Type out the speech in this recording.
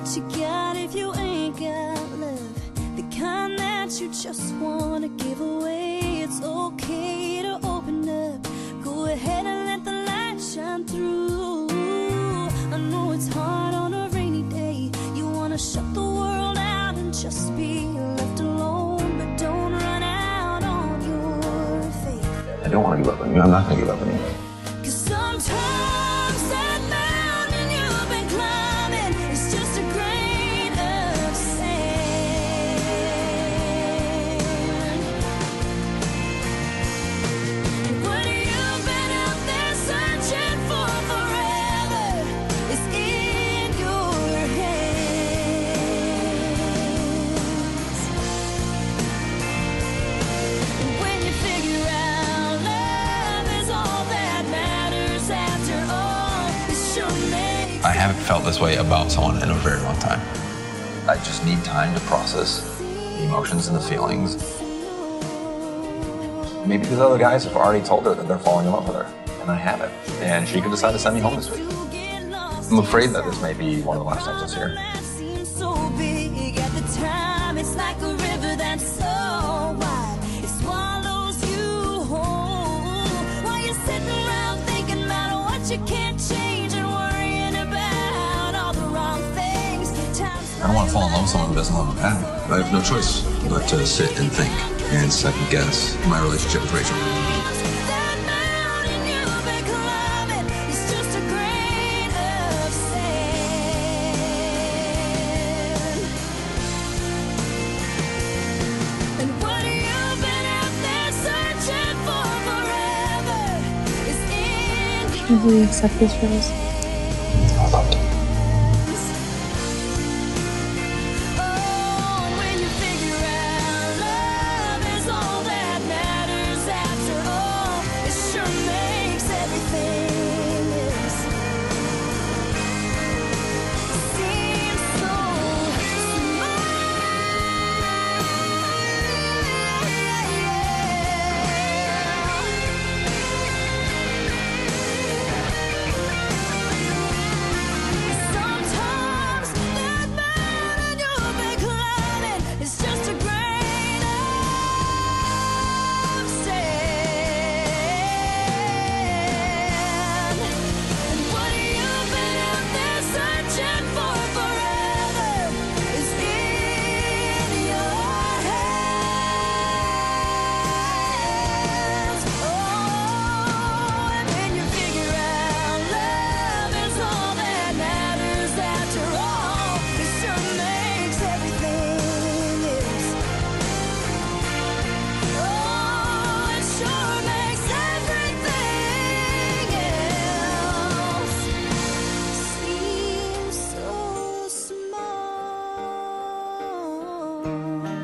what you got if you ain't got love. The kind that you just wanna give away. It's okay to open up. Go ahead and let the light shine through. I know it's hard on a rainy day. You wanna shut the world out and just be left alone. But don't run out on your faith. I don't want to give up on you. I'm not to give up on you. Haven't felt this way about someone in a very long time. I just need time to process the emotions and the feelings. Maybe because other guys have already told her that they're falling in love with her, and I haven't. And she could decide to send me home this week. I'm afraid that this may be one of the last times I'll see I don't want to fall in love with someone who doesn't love me back. I have no choice but to sit and think and second guess my relationship with Rachel. That mountain you've been climbing know